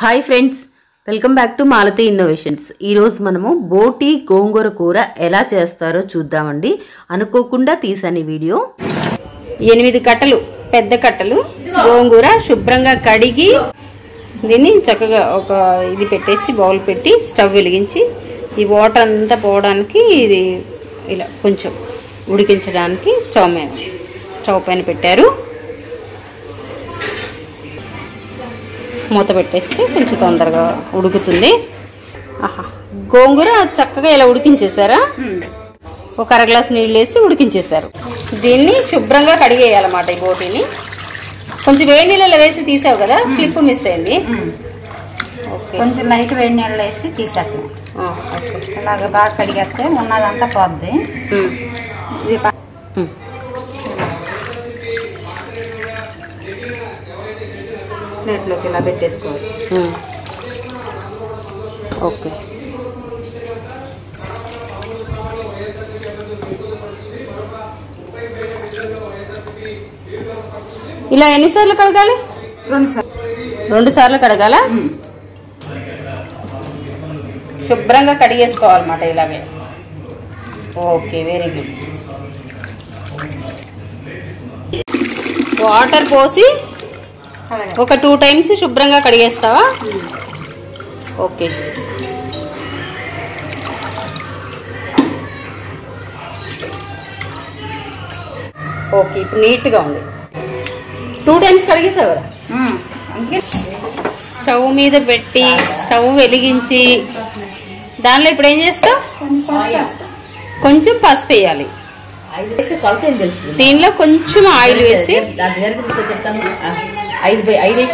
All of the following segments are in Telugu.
Hi friends welcome back to Malathi innovations. ఈరోజు మనము బోటి గోంగూర కూర ఎలా చేస్తారో చూద్దామండి. అనుకోకుండా తీసాను వీడియో. ఎనిమిది కట్టలు పెద్ద కట్టలు గోంగూర శుభ్రంగా కడిగి దీన్ని చక్కగా ఒక ఇది పెట్టేసి బౌల్ పెట్టి స్టవ్ వెలిగించి ఈ వాటర్ అంతా పోవడానికి ఇది ఇలా కొంచెం ఉడికించడానికి స్టవ్ మీద స్టవ్ పైన పెట్టారు. మూత పెట్టేస్తే కొంచెం తొందరగా ఉడుకుతుంది. ఆహా. గోంగూర చక్కగా ఇలా ఉడికించేసారా ఒక అర గ్లాస్ నీళ్ళు వేసి ఉడికించేశారు. దీన్ని శుభ్రంగా కడిగేయాలన్నమాట ఈ బోటీని. కొంచెం వేడి నీళ్ళలో వేసి తీసావు కదా? క్లిప్ మిస్ అయింది. కొంచెం లైట్ వేడి నీళ్ళు వేసి ఓకే. ఇలాగ బాగా కడిగేస్తే ఉన్నదంతా పోద్ది. ఇది బా- ఉమ్. ప్లేట్లోకి ఇలా పెట్టేసుకోవాలి. ఓకే ఇలా ఎన్నిసార్లు కడగాలి? రెండు సార్లు. రెండు సార్లు కడగాల? శుభ్రంగా కడిగేసుకోవాలన్నమాట ఇలాగే. ఓకే వెరీ గుడ్ వాటర్ పోసి. ఒక టూ టైమ్స్ శుభ్రంగా కడిగేస్తావా? ఓకే. ఓకే ఇప్పుడు నీట్గా ఉంది. టూ టైమ్స్ కడిగేసావు కదా? స్టవ్ మీద పెట్టి స్టవ్ వెలిగించి దానిలో ఇప్పుడు ఏం చేస్తావు? కొంచెం పసుపు వేయాలి. దీనిలో కొంచెం ఆయిల్ వేసి ఐదు బై ఐదు.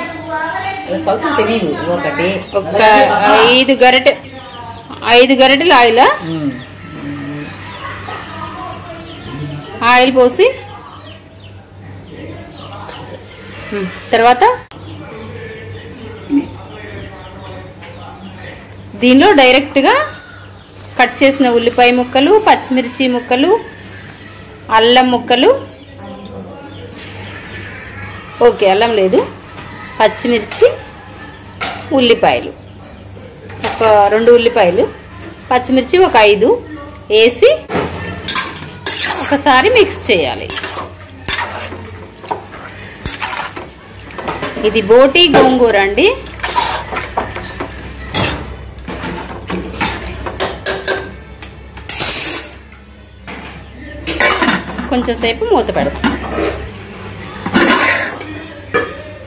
కొలత తెలియదు ఒకటి ఒక ఐదు గరిటె ఐదు గరిటెలు ఆయిల్. ఆయిల్ పోసి. తర్వాత? దీనిలో డైరెక్ట్గా కట్ చేసిన ఉల్లిపాయ ముక్కలు పచ్చిమిర్చి ముక్కలు అల్లం ముక్కలు ఓకే అల్లం లేదు. పచ్చిమిర్చి ఉల్లిపాయలు. ఒక రెండు ఉల్లిపాయలు. పచ్చిమిర్చి ఒక ఐదు వేసి ఒకసారి మిక్స్ చేయాలి. ఇది బోటి గోంగూర అండి. కొంచెం సేపు మూత పెడతాం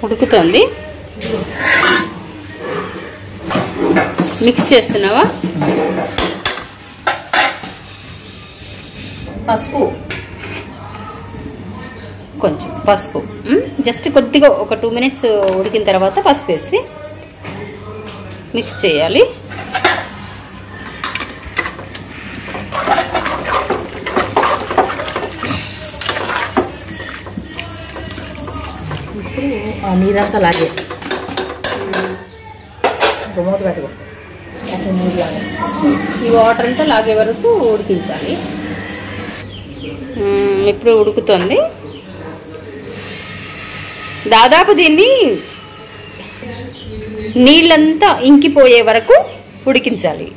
ఉడుకుతుంది. మిక్స్ చేస్తున్నావా? పసుపు. కొంచెం పసుపు. జస్ట్ కొద్దిగా ఒక టూ మినిట్స్ ఉడికిన తర్వాత పసుపు వేసి మిక్స్ చేయాలి. నీరంతా లాగే మూత పెట్టుకో. అసలు నీరు లాగే ఈ వాటర్ అంతా లాగే వరకు ఉడికించాలి. ఇప్పుడు ఉడుకుతుంది. దాదాపు దీన్ని నీళ్ళంతా ఇంకిపోయే వరకు ఉడికించాలి.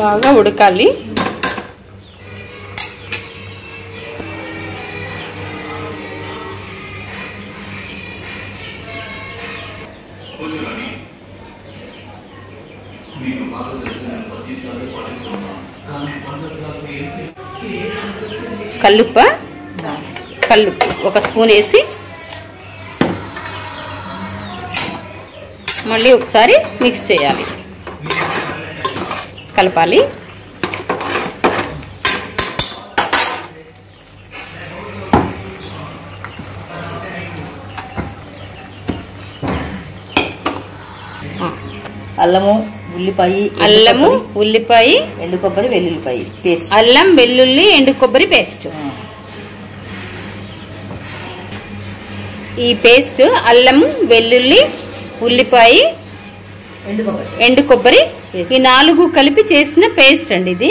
బాగా ఉడకాలి. కల్లుప్ప? కల్లుప్పు. ఒక స్పూన్ వేసి మళ్ళీ ఒకసారి మిక్స్ చేయాలి. కలపాలి. అల్లము ఉల్లిపాయ అల్లము ఉల్లిపాయ. ఎండు కొబ్బరి వెల్లుల్లిపాయ పేస్ట్ అల్లం వెల్లుల్లి ఎండు కొబ్బరి పేస్ట్ ఈ పేస్ట్ అల్లం వెల్లుల్లి ఉల్లిపాయ ఎండు కొబ్బరి. ఈ నాలుగు కలిపి చేసిన పేస్ట్ అండి ఇది.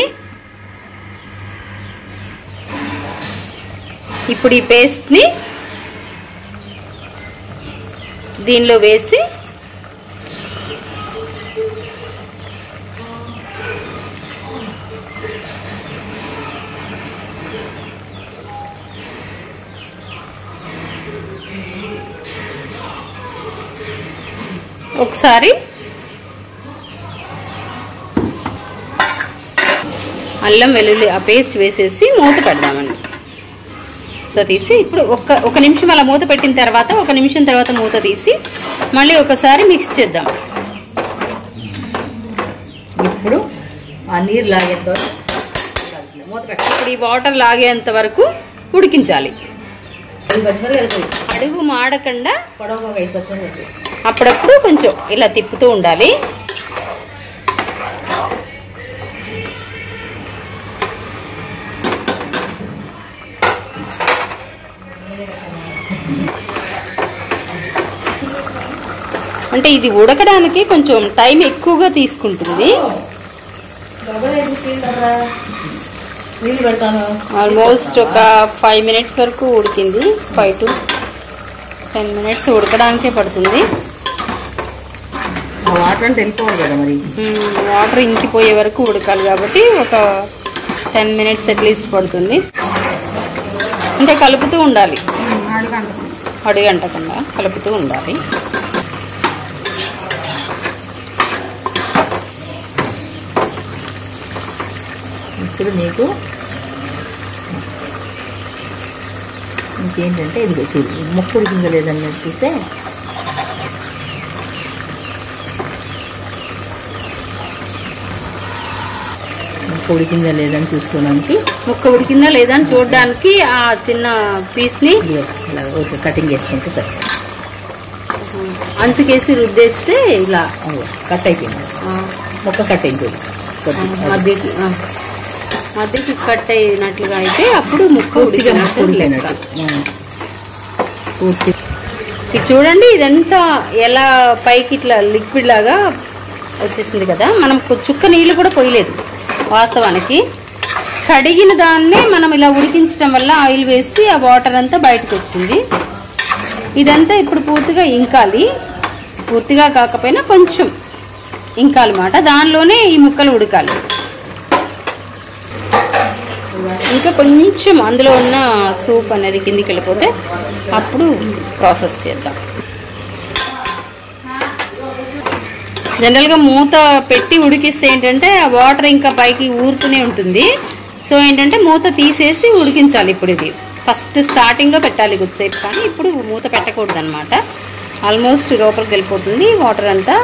ఇప్పుడు ఈ పేస్ట్ని దీనిలో వేసి ఒకసారి. అల్లం వెల్లుల్లి ఆ పేస్ట్ వేసేసి మూత పెడదామండి. మూత తీసి ఇప్పుడు ఒక ఒక నిమిషం అలా మూత పెట్టిన తర్వాత ఒక నిమిషం తర్వాత మూత తీసి మళ్ళీ ఒకసారి మిక్స్ చేద్దాం. ఇప్పుడు ఆ నీరు లాగేంత వరకు. మూత పెట్టాలి ఇప్పుడు ఈ వాటర్ లాగేంత వరకు ఉడికించాలి. అడుగు మాడకుండా పొడవు పచ్చిమిరపకాయలు అప్పుడప్పుడు కొంచెం ఇలా తిప్పుతూ ఉండాలి. అంటే ఇది ఉడకడానికి కొంచెం టైం ఎక్కువగా తీసుకుంటుంది. ఆల్మోస్ట్ ఒక ఫైవ్ మినిట్స్ వరకు ఉడికింది. ఫైవ్ టు టెన్ మినిట్స్ ఉడకడానికే పడుతుంది. వాటర్ అంటే వెళ్ళిపోవాలి కదా మరి? వాటర్ ఇంకిపోయే వరకు ఉడకాలి కాబట్టి ఒక టెన్ మినిట్స్ అట్లీస్ట్ పడుతుంది. అంటే కలుపుతూ ఉండాలి. అడుగంటకుండా కలుపుతూ ఉండాలి. ఇప్పుడు నీకు ఇంకేంటంటే ఇది చూడు ముక్క ఉడికిందో లేదని చూస్తే ముక్క ఉడికిందా లేదని చూసుకోవడానికి. ముక్క ఉడికిందా లేదా అని చూడడానికి ఆ చిన్న పీస్ని ఇదిగో ఇలా ఓకే కటింగ్ చేసుకుంటే సరే. అంచుకేసి రుద్దేస్తే ఇలా. కట్ అయిపోయింది. ముక్క కట్ కొద్దిగా. మధ్యకి మధ్యకి కట్ అయినట్లుగా అయితే అప్పుడు ముక్క ఉడికినట్టు. పూర్తి. ఇది చూడండి ఇదంతా ఎలా పైకి ఇట్లా లిక్విడ్ లాగా వచ్చేసింది కదా. మనం చుక్క నీళ్ళు కూడా పోయలేదు. వాస్తవానికి కడిగిన దాన్నే మనం ఇలా ఉడికించడం వల్ల ఆయిల్ వేసి ఆ వాటర్ అంతా బయటకు వచ్చింది. ఇదంతా ఇప్పుడు పూర్తిగా ఇంకాలి. పూర్తిగా కాకపోయినా కొంచెం ఇంకాలన్నమాట దానిలోనే ఈ ముక్కలు ఉడకాలి. ఇంకా కొంచెం అందులో ఉన్న సూప్ అనేది కిందికి వెళ్ళిపోతే అప్పుడు ప్రాసెస్ చేద్దాం. జనరల్గా మూత పెట్టి ఉడికిస్తే ఏంటంటే ఆ వాటర్ ఇంకా పైకి ఊరుతూనే ఉంటుంది. సో ఏంటంటే మూత తీసేసి ఉడికించాలి ఇప్పుడు ఇది. ఫస్ట్ స్టార్టింగ్లో పెట్టాలి కొద్దిసేపు కానీ ఇప్పుడు మూత పెట్టకూడదు అనమాట ఆల్మోస్ట్ లోపలికి వెళ్ళిపోతుంది. వాటర్ అంతా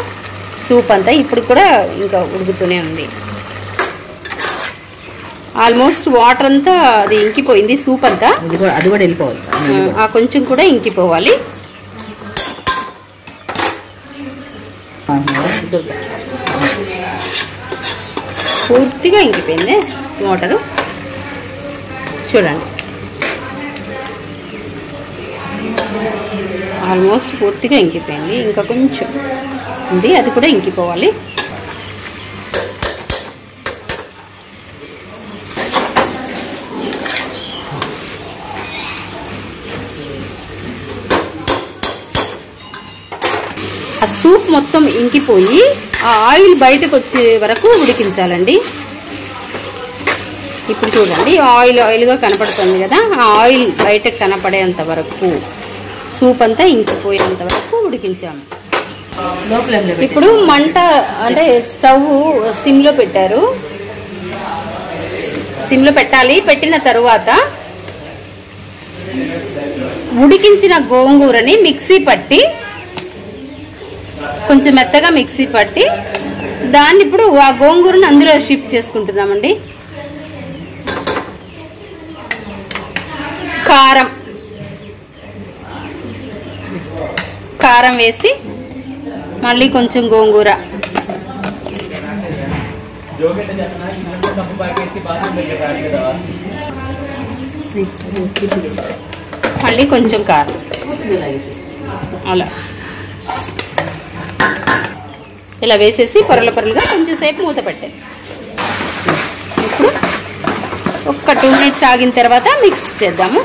సూప్ అంతా ఇప్పుడు కూడా ఇంకా ఉడుకుతూనే ఉంది. ఆల్మోస్ట్ వాటర్ అంతా అది ఇంకిపోయింది సూప్ అంతా. అది కూడా అది కూడా వెళ్ళిపోవాలి. ఆ కొంచెం కూడా ఇంకిపోవాలి. పూర్తిగా ఇంకిపోయింది వాటరు చూడండి. ఆల్మోస్ట్ పూర్తిగా ఇంకిపోయింది. ఇంకా కొంచెం ఉంది అది కూడా ఇంకిపోవాలి. సూప్ మొత్తం ఇంకిపోయి ఆ ఆయిల్ బయటకు వచ్చే వరకు ఉడికించాలండి. ఇప్పుడు చూడండి ఆయిల్ ఆయిల్గా కనపడుతుంది కదా ఆ ఆయిల్ బయటకు కనపడేంత వరకు సూప్ అంతా ఇంకిపోయేంత వరకు ఉడికించాము ఇప్పుడు మంట అంటే స్టవ్ సిమ్లో పెట్టారు. సిమ్లో పెట్టాలి పెట్టిన తరువాత ఉడికించిన గోంగూరని మిక్సీ పట్టి కొంచెం మెత్తగా మిక్సీ పట్టి దాన్ని ఇప్పుడు ఆ గోంగూరను అందులో షిఫ్ట్ చేసుకుంటున్నామండి. కారం. కారం వేసి మళ్ళీ కొంచెం గోంగూర. మళ్ళీ కొంచెం కారం. అలా. ఇలా వేసేసి పొరల పొరలుగా కొంచెం సేపు మూత పెట్టాను ఇప్పుడు ఒక్క టూ మినిట్స్ ఆగిన తర్వాత మిక్స్ చేద్దాము.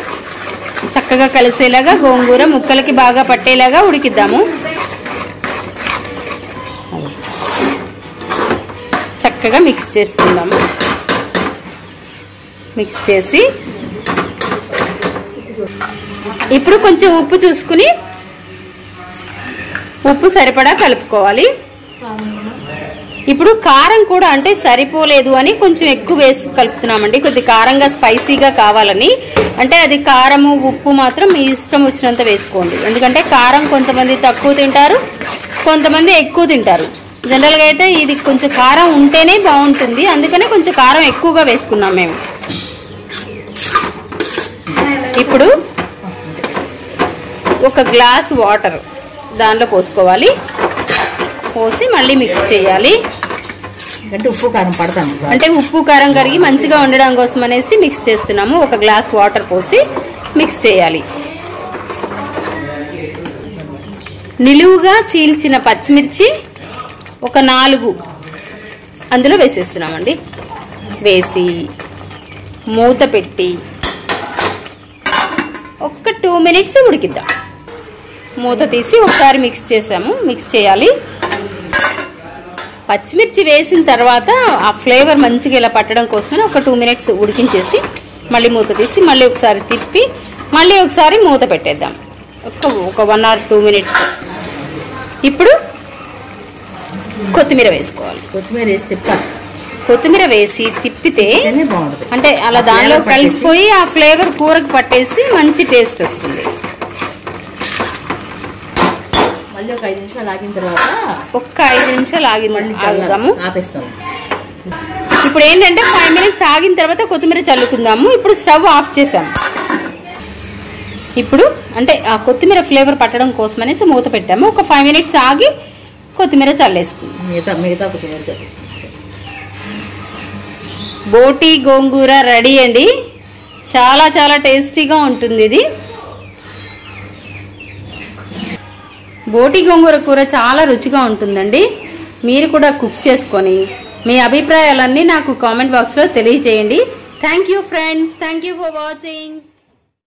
చక్కగా కలిసేలాగా గోంగూర ముక్కలకి బాగా పట్టేలాగా ఉడికిద్దాము. చక్కగా మిక్స్ చేసుకుందాము. మిక్స్ చేసి ఇప్పుడు కొంచెం ఉప్పు చూసుకుని ఉప్పు సరిపడా కలుపుకోవాలి. ఇప్పుడు కారం కూడా అంటే సరిపోలేదు అని కొంచెం ఎక్కువ వేసి కలుపుతున్నామండి. కొద్ది కారంగా స్పైసీగా కావాలని. అంటే అది కారము ఉప్పు మాత్రం మీ ఇష్టం వచ్చినంత వేసుకోండి. ఎందుకంటే కారం కొంతమంది తక్కువ తింటారు కొంతమంది ఎక్కువ తింటారు. జనరల్గా అయితే ఇది కొంచెం కారం ఉంటేనే బాగుంటుంది. అందుకనే కొంచెం కారం ఎక్కువగా వేసుకున్నాం మేము. ఇప్పుడు ఒక గ్లాస్ వాటర్ దానిలో పోసుకోవాలి. పోసి మళ్ళీ మిక్స్ చేయాలి. అంటే ఉప్పు కారం పడతాను. అంటే ఉప్పు కారం కరిగి మంచిగా ఉండడం కోసం అనేసి మిక్స్ చేస్తున్నాము. ఒక గ్లాస్ వాటర్ పోసి మిక్స్ చేయాలి. నిలువుగా చీల్చిన పచ్చిమిర్చి ఒక నాలుగు అందులో వేసేస్తున్నామండి. వేసి మూత పెట్టి ఒక్క టూ మినిట్స్ ఉడికిద్దాం. మూత తీసి ఒకసారి మిక్స్ చేసాము. మిక్స్ చేయాలి. పచ్చిమిర్చి వేసిన తర్వాత ఆ ఫ్లేవర్ మంచిగా ఇలా పట్టడం కోసమని ఒక టూ మినిట్స్ ఉడికించేసి మళ్ళీ మూత తీసి మళ్ళీ ఒకసారి తిప్పి మళ్ళీ ఒకసారి మూత పెట్టేద్దాం. ఒక ఒక వన్ ఆర్ టూ మినిట్స్. ఇప్పుడు కొత్తిమీర వేసుకోవాలి. కొత్తిమీర వేసి తిప్పాలి. కొత్తిమీర వేసి తిప్పితే అంటే అలా దానిలో. కలిసిపోయి ఆ ఫ్లేవర్ కూరకు పట్టేసి మంచి టేస్ట్ వస్తుంది. మళ్ళీ ఒక ఐదు నిమిషాలు ఆగిన తర్వాత ఒక్క ఐదు నిమిషాలు ఆగి మళ్ళీ ఆగుదాము. ఇప్పుడు ఏంటంటే ఫైవ్ మినిట్స్ ఆగిన తర్వాత కొత్తిమీర చల్లుకుందాము. ఇప్పుడు స్టవ్ ఆఫ్ చేసాము ఇప్పుడు అంటే ఆ కొత్తిమీర ఫ్లేవర్ పట్టడం కోసం అనేసి మూత పెట్టాము. ఒక ఫైవ్ మినిట్స్ ఆగి కొత్తిమీర చల్లేసుకుందాం. మిగతా మిగతా కొత్తిమీర చల్లేస్తాం. బోటి గోంగూర రెడీ అండి. చాలా చాలా టేస్టీగా ఉంటుంది ఇది. బోటి గోంగూర కూర చాలా రుచిగా ఉంటుందండి. మీరు కూడా కుక్ చేసుకొని మీ అభిప్రాయాలన్నీ నాకు కామెంట్ బాక్స్లో తెలియజేయండి. Thank you friends thank you for watching